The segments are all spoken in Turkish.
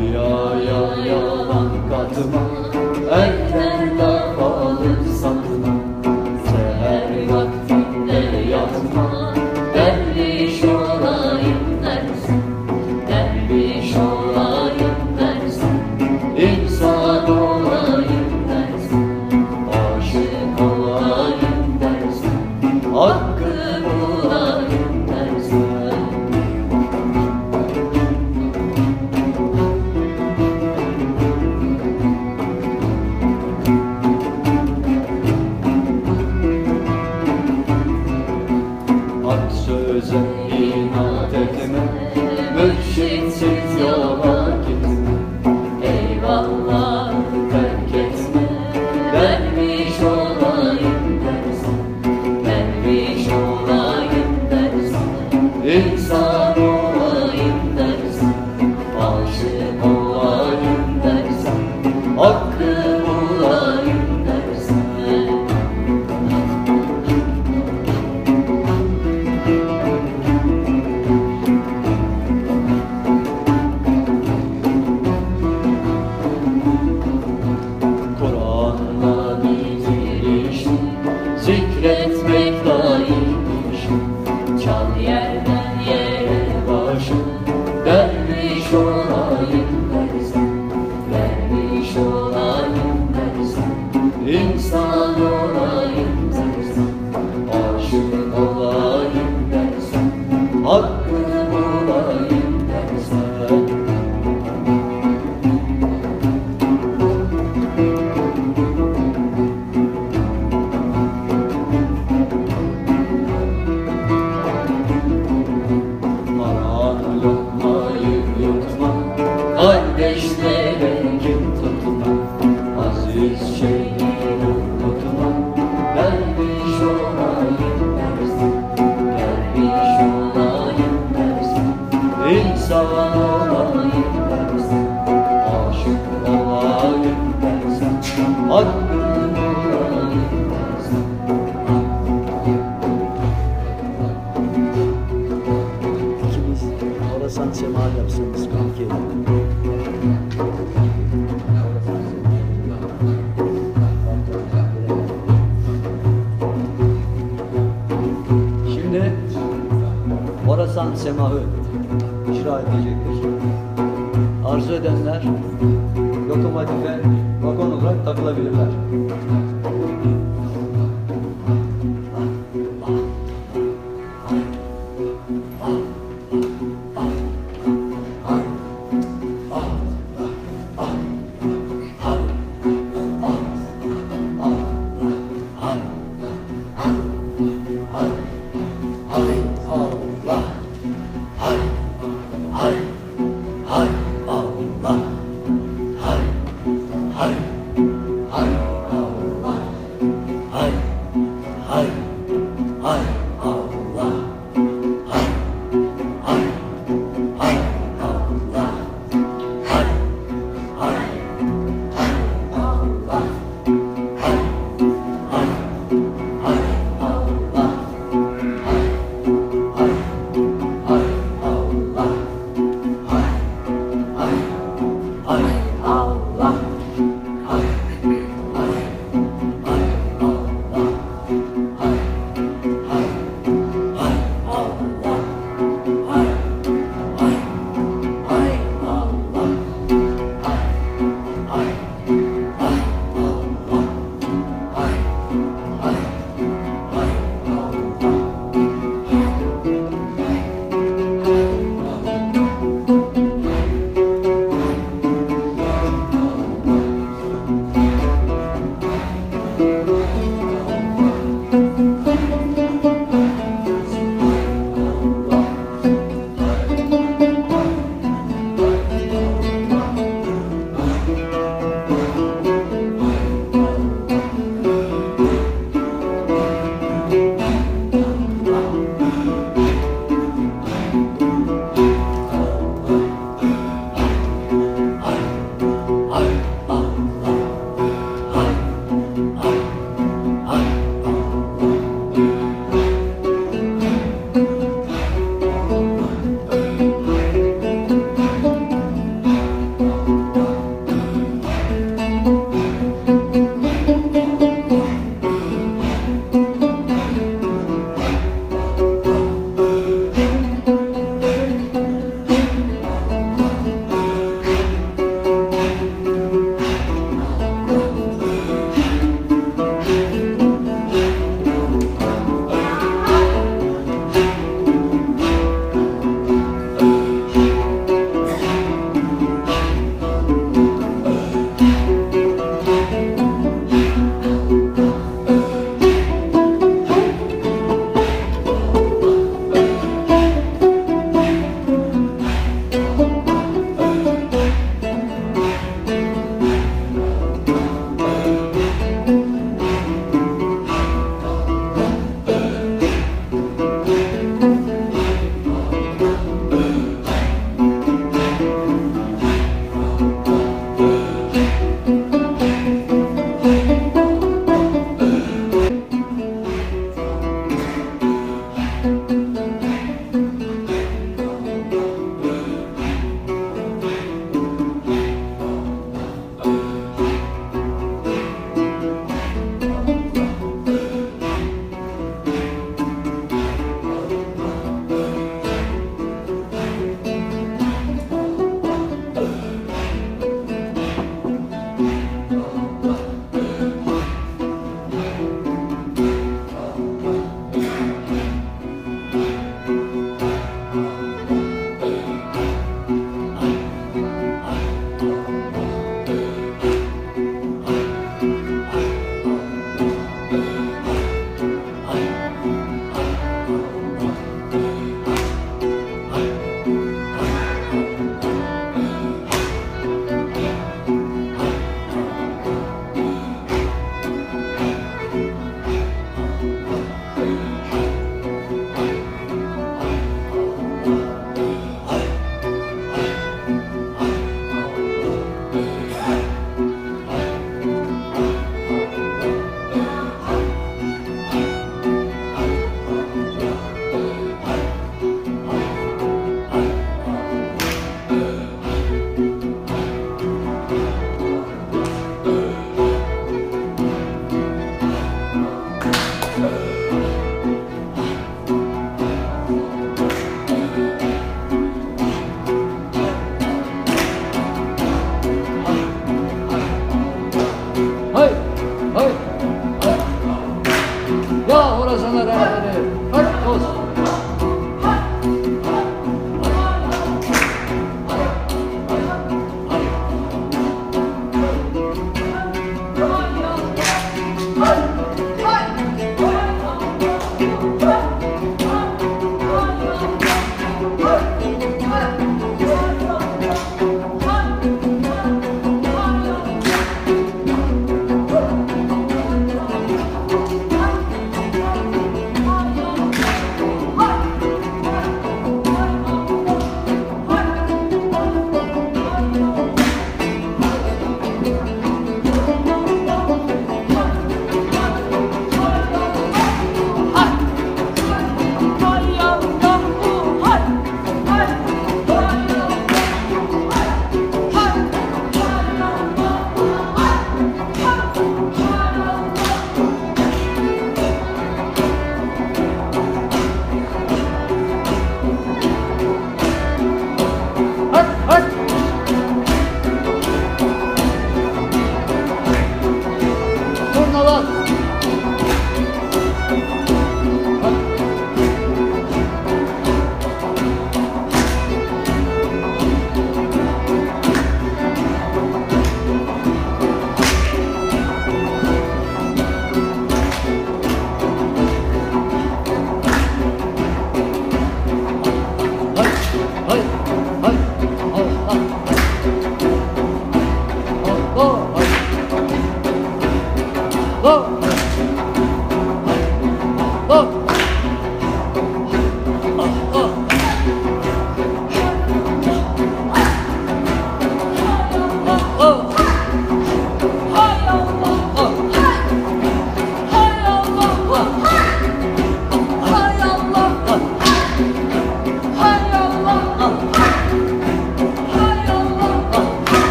Rüyaya yalan katma Erkenden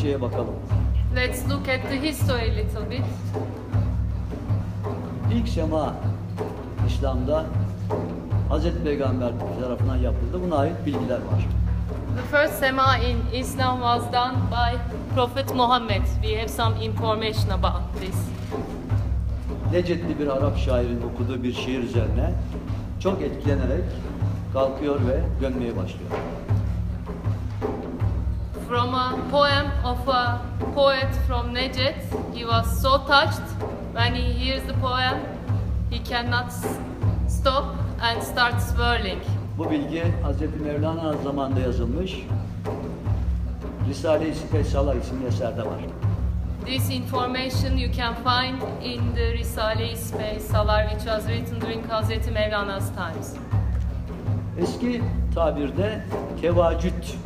tarihçeye bakalım. Let's look at the history a little bit. İlk sema İslam'da Hazreti Peygamber tarafından yapıldı. Buna ait bilgiler var. The first sema in Islam was done by Prophet Muhammad. We have some information about this. Necetli bir Arap şairin okuduğu bir şiir üzerine çok etkilenerek kalkıyor ve dönmeye başlıyor. From a poem of a poet from Nejet, he was so touched when he hears the poem, he cannot stop and starts swirling. Bu bilgi Hazreti Mevlana zamanında yazılmış Risale-i Sipesala isimli eserde var. This information you can find in the Risale-i Salar which was written during Hazreti Mevlana''s times. Eski tabirde tevacüt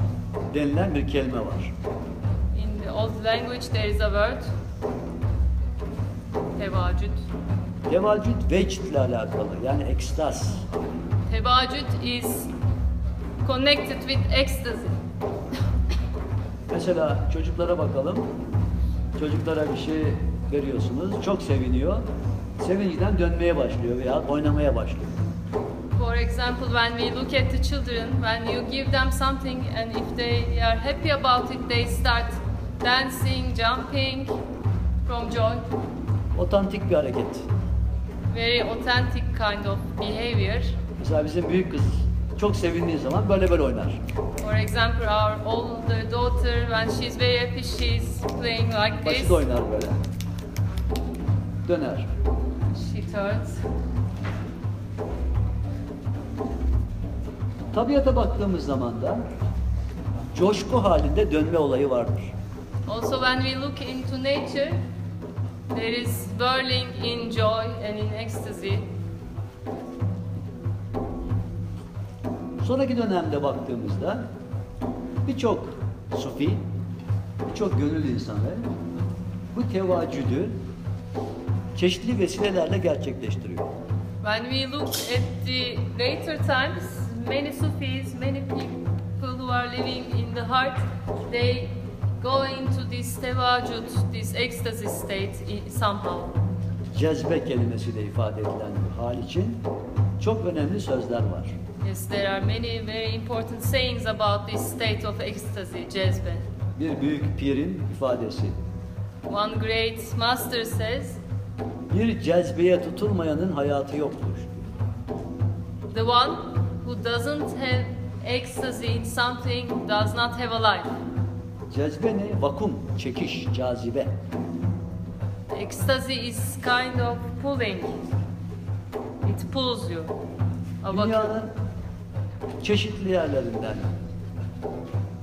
denilen bir kelime var. In the old language there is a word, tevacüd. Tevacüt vecd ile alakalı yani ekstaz. Tevacüd is connected with ecstasy. Mesela çocuklara bakalım. Çocuklara bir şey veriyorsunuz. Çok seviniyor. Sevinciden dönmeye başlıyor veya oynamaya başlıyor. For example, when we look at the children, when you give them something and if they are happy about it, they start dancing, jumping from joy. Otantik bir hareket. Very authentic kind of behavior. Mesela bizim büyük kız çok sevindiği zaman böyle böyle oynar. For example, our older daughter, when she's very happy, she's playing like Başı this. da oynar böyle. Döner. She turns. Tabiata baktığımız zaman da coşku halinde dönme olayı vardır. Also, when we look into nature, there is whirling in joy and in ecstasy. Sonraki dönemde baktığımızda birçok sufi, birçok gönül insanı bu tevacüdü çeşitli vesilelerle gerçekleştiriyor. When we look at the later times, many Sufis, many people who are living in the heart, they go into this tewajud, this ecstasy state somehow. Cezbe kelimesiyle ifade edilen hal için çok önemli sözler var. Yes, there are many very important sayings about this state of ecstasy, jezbe. Bir büyük pirin ifadesi. One great master says, Bir cezbeye tutulmayanın hayatı yoktur. the one who doesn't have ecstasy in something does not have a life. Cezbe ne? Vakum, çekiş, cazibe. Ecstasy is kind of pulling. It pulls you. A vacuum. Dünyanın çeşitli yerlerinden,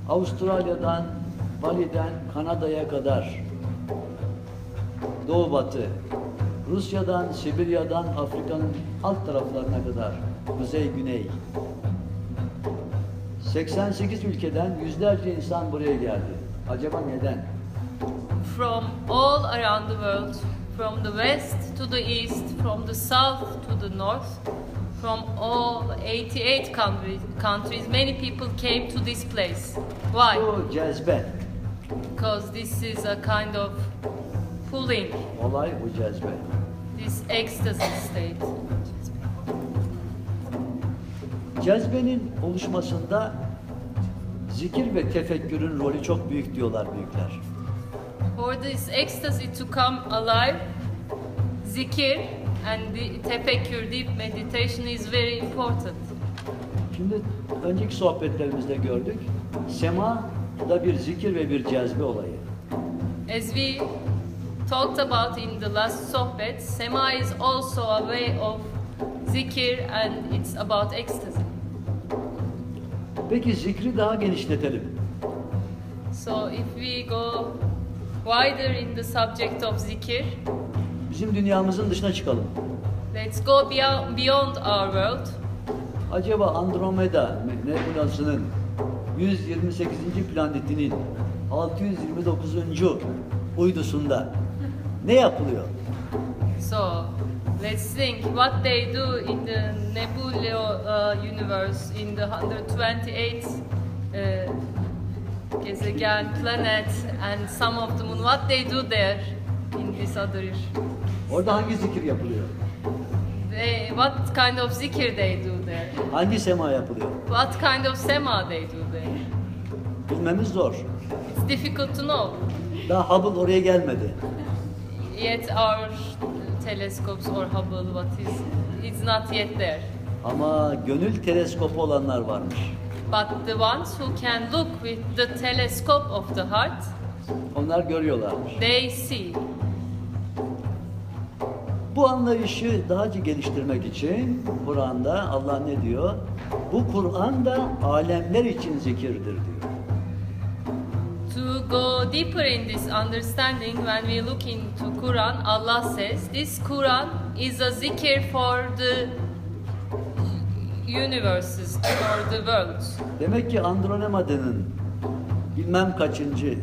Avustralya'dan, Bali'den, Kanada'ya kadar, Doğu Batı, Rusya'dan, Sibirya'dan, Afrika'nın alt taraflarına kadar, Kuzey Güney. 88 ülkeden yüzlerce insan buraya geldi. Acaba neden? From all around the world, from the west to the east, from the south to the north, from all 88 countries, countries many people came to this place. Why? Bu cezbe, Because this is a kind of pulling, olay bu cezbe. this ecstasy state. Cezbenin oluşmasında zikir ve tefekkürün rolü çok büyük diyorlar büyükler. For this ecstasy to come alive, zikir and the tefekkür, deep meditation is very important. Şimdi önceki sohbetlerimizde gördük. Sema da bir zikir ve bir cezbe olayı. As we talked about in the last sohbet, Sema is also a way of zikir and it's about ecstasy. Peki zikri daha genişletelim. So if we go wider in the subject of zikir, Bizim dünyamızın dışına çıkalım. let's go beyond, our world. Acaba Andromeda nebulasının 128. planetinin 629. uydusunda ne yapılıyor? So let's think what they do in the nebula uh, universe in the 128 uh, gezegen, planet, and some of the moon. What they do there in this other? Orada hangi zikir yapılıyor? They, what kind of zikir they do there? Hangi sema yapılıyor? What kind of sema they do there? Bilmemiz zor. It's difficult to know. Daha Hubble oraya gelmedi. Yet our telescopes or Hubble, what is, it's not yet there. Ama gönül teleskopu olanlar varmış. But the ones who can look with the telescope of the heart, Onlar görüyorlarmış. they see. Bu anlayışı daha geliştirmek için Kur'an'da Allah ne diyor? Bu Kur'an da alemler için zikirdir diyor. Go deeper in this understanding, when we look into Quran, Allah says this Quran is a zikr for the universes, for the worlds. Demek ki Andromeda'nın bilmem kaçıncı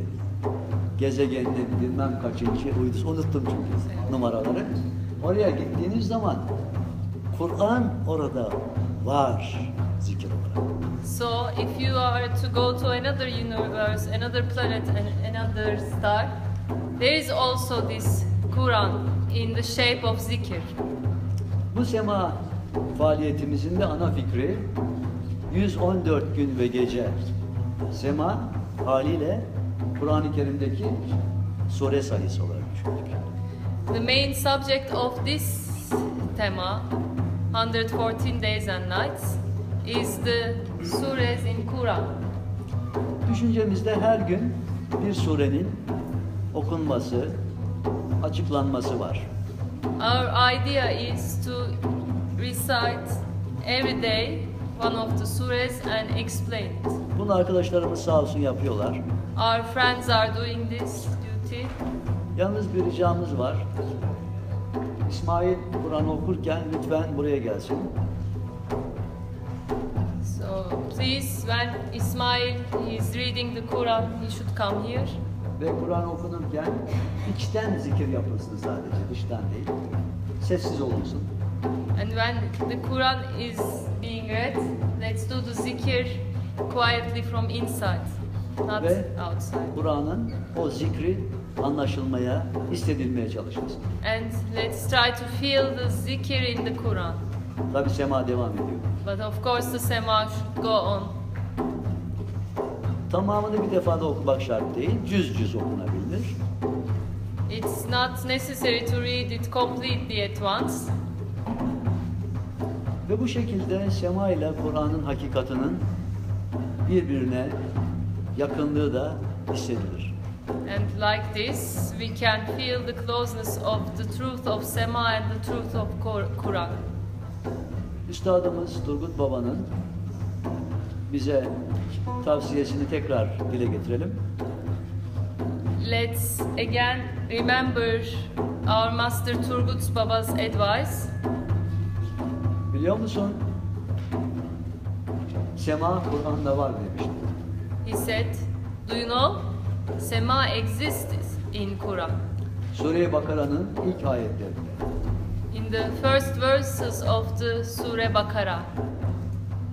gezegeninin bilmem kaçıncı uydusu unuttum çünkü numaraları. Oraya gittiğiniz zaman Kur'an orada var zikir olarak. So, if you are to go to another universe, another planet, and another star, there is also this Quran in the shape of zikr. Bu sema faaliyetimizin de ana fikri 114 gün ve gece sema haliyle Kur'an-ı Kerim'deki sure sayısı olarak düşündük. The main subject of this tema, 114 days and nights, is the surahs in Quran. Düşüncemizde her gün bir surenin okunması, açıklanması var. Our idea is to recite every day one of the surahs and explain it. Bunu arkadaşlarımız sağ olsun yapıyorlar. Our friends are doing this duty. Yalnız bir ricamız var. İsmail Kur'an okurken lütfen buraya gelsin. Please, when Ismail is reading the Quran, he should come here. Ve Kur'an okunurken içten zikir yapılsın sadece, dıştan değil. Sessiz olunsun. And when the Quran is being read, let's do the zikr quietly from inside, not Ve outside. Kur'an'ın o zikri anlaşılmaya, hissedilmeye çalışılsın. And let's try to feel the zikr in the Quran. Tabi sema devam ediyor. But of course, the sema should go on. Tamamını bir defada okumak şart değil, cüz cüz okunabilir. It's not necessary to read it completely at once. Ve bu şekilde sema ile Kur'an'ın hakikatinin birbirine yakınlığı da hissedilir. And like this, we can feel the closeness of the truth of Sema and the truth of Qur- Quran. Üstadımız Turgut Baba'nın bize tavsiyesini tekrar dile getirelim. Let's again remember our Master Turgut Baba's advice. Biliyor musun? Sema Kur'an'da var demişti. He said, Do you know? Sema exists in Quran. Sure-i Bakara'nın ilk ayetlerinde. In the first verses of the Surah Bakara.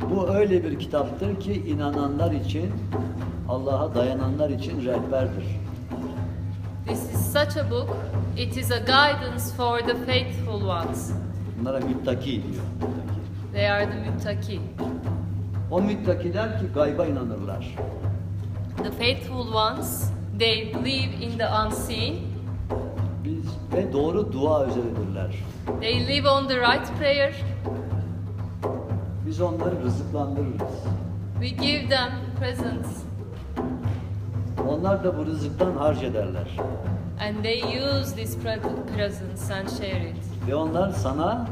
Bu öyle bir kitaptır ki inananlar için, Allah'a dayananlar için rehberdir. This is such a book. It is a guidance for the faithful ones. Bunlara müttaki diyor. Müttaki. They are the muttaqi. O müttakiler ki gayba inanırlar. The faithful ones, they believe in the unseen. Ve doğru dua üzerindedirler. They live on the right prayer. Biz onları rızıklandırırız. We give them presents Onlar da bu rızıktan harc ederler. and they use pre- presents and share it. Ve onlar sana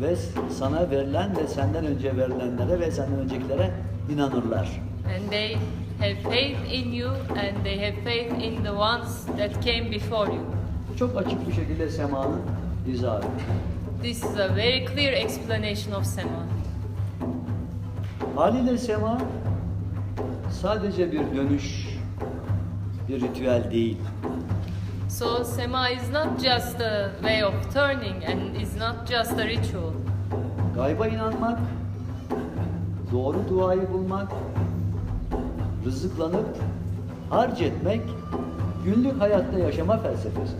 ve sana verilen ve senden önce verilenlere ve senden öncekilere inanırlar. And they have faith in you and they have faith in the ones that came before you. Çok açık bir şekilde semanın izahı. This is a very clear explanation of Sema. Haliyle sema sadece bir dönüş, bir ritüel değil. So Sema is not just a way of turning and is not just a ritual. Gayba inanmak, doğru duayı bulmak, rızıklanıp harc etmek günlük hayatta yaşama felsefesi.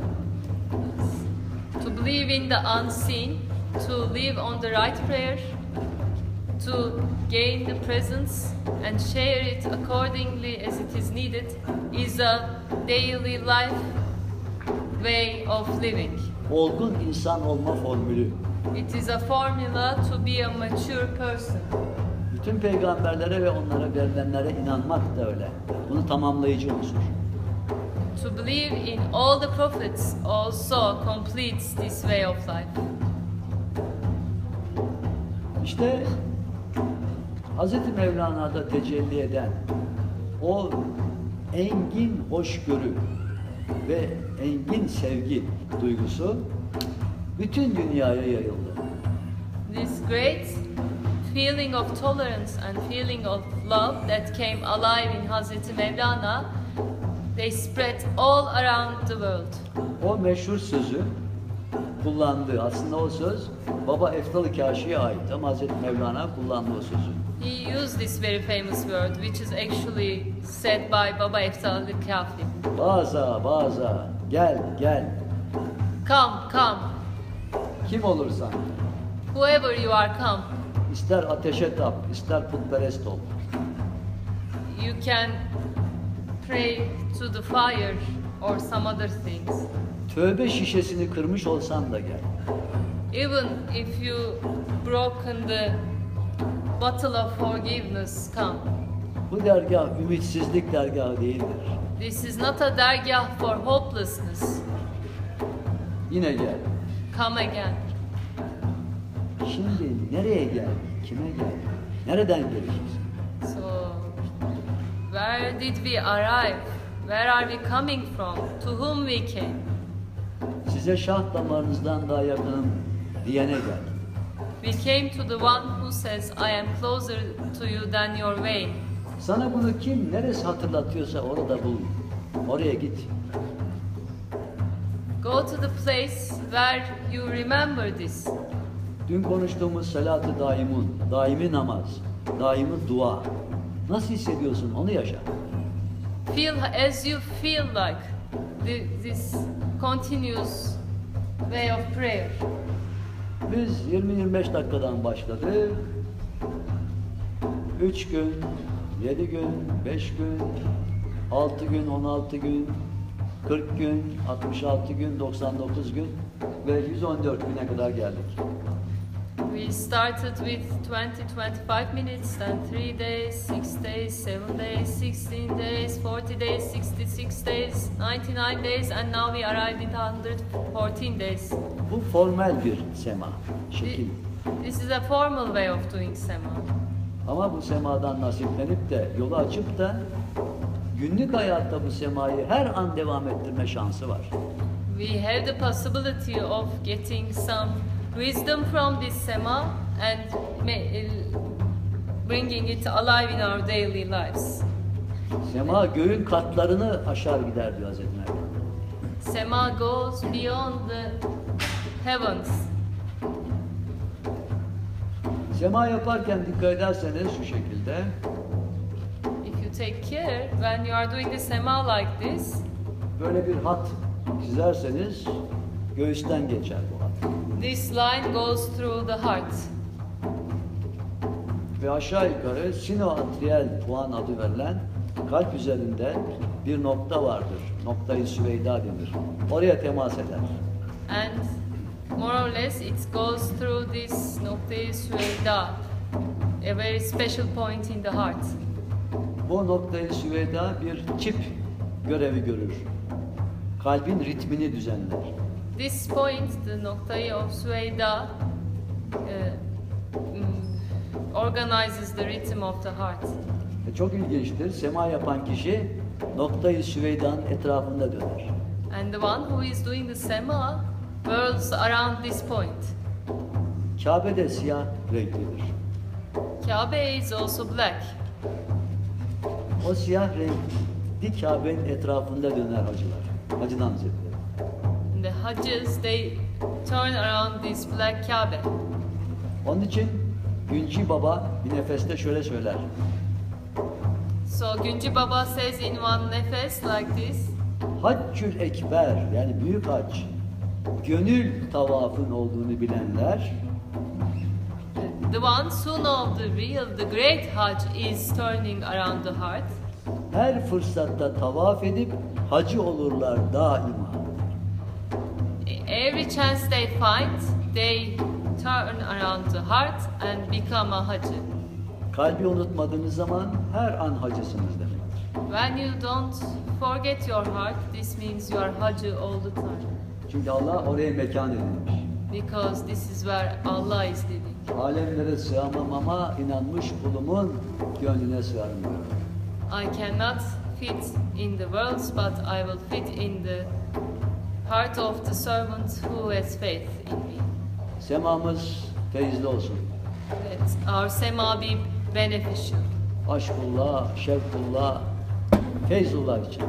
İn the unseen, to live on the right prayer, to gain the presence and share it accordingly as it is needed is a daily life way of living. Olgun insan olma formülü. It is a formula to be a mature person. Bütün peygamberlere ve onlara verilenlere inanmak da öyle. Bunu tamamlayıcı unsur. To believe in all the prophets also completes this way of life. İşte Hz. Mevlana'da tecelli eden o engin hoşgörü ve engin sevgi duygusu bütün dünyaya yayıldı. This great feeling of tolerance and feeling of love that came alive in Hazreti Mevlana, they spread all around the world. O meşhur sözü kullandığı, aslında o söz Baba Eftal-ı Kaşi'ye ait ama Hz. Mevlana kullandı o sözü. He used this very famous word, which is actually said by Baba Eftal al-Kafi. Baza, baza, gel, gel, Come, come, kim olursan, whoever you are, come. ister ateşe tap, ister putperest ol. You can pray to the fire or some other things. Tövbe şişesini kırmış olsan da gel. Even if you broken the bottle of forgiveness, come. Bu dergah ümitsizlik dergahı değildir. This is not a dergah for hopelessness. Yine gel. Come again. Şimdi nereye gel? Kime gel? Nereden geleceğiz? Where did we arrive? Where are we coming from? To whom we came? Size şah damarınızdan daha yakınım diyene gel. We came to the one who says, I am closer to you than your vein. Sana bunu kim neresi hatırlatıyorsa orada bul. Oraya git. Go to the place where you remember this. Dün konuştuğumuz salat-ı daimun, daimi namaz, daimi dua. Nasıl hissediyorsun onu yaşa. Feel as you feel like the, this continuous way of prayer. Biz 20-25 dakikadan başladık. 3 gün, 7 gün, 5 gün, 6 gün, 16 gün, 40 gün, 66 gün, 99 gün ve 114 güne kadar geldik. We started with 20-25 minutes, then 3 days, 6 days, 7 days, 16 days, 40 days, 66 days, 99 days, and now we arrived at 114 days. Bu formel bir sema, şekil. This is a formal way of doing sema. Ama bu semadan nasiplenip de yolu açıp da günlük hayatta bu semayı her an devam ettirme şansı var. We have the possibility of getting some wisdom from this sema and bringing it alive in our daily lives. Sema göğün katlarını aşar gider diyor Hazreti Mevlana. Sema goes beyond the heavens. Sema yaparken dikkat ederseniz şu şekilde If you take care, when you are doing the sema like this, böyle bir hat çizerseniz göğüsten geçer bu. This line goes through the heart. Ve aşağı yukarı sinoatrial puan adı verilen kalp üzerinde bir nokta vardır. Noktayı Süveyda denir. Oraya temas eder. And more or less it goes through this noktayı süveyda, a very special point in the heart. Bu noktayı Süveyda bir çip görevi görür. Kalbin ritmini düzenler. This point, the noktayı of süveyda, uh, mm, organizes the rhythm of the heart. E çok ilginçtir. Sema yapan kişi noktayı Süveyda'nın etrafında döner. And the one who is doing the sema whirls around this point. Kabe de siyah renklidir. Kabe is also black. O siyah renkli Kabe'nin etrafında döner hacılar. Hacı Hazretleri. Hajjis, they turn around this black Kabe. Onun için Günci Baba bir nefeste şöyle söyler. So Günci Baba says in one nefes like this. Haccül Ekber yani büyük hac, gönül tavafın olduğunu bilenler The ones who know the real, the great Hajj is turning around the heart. her fırsatta tavaf edip hacı olurlar daima. Every chance they find, they turn around the heart and become a Haji. Kalbi unutmadığınız zaman her an hacısınız demektir. When you don't forget your heart, this means you are Haji all the time. Çünkü Allah oraya mekan edilmiş. Because this is where Allah is living. Alemlere sığamam ama inanmış kulumun gönlüne sığarım diyor. I cannot fit in the worlds, but I will fit in the heart of the servant who has faith in me. Semamız feyizli olsun. Let our Sema be beneficial. Aşkullah, şevkullah, feyzullah için.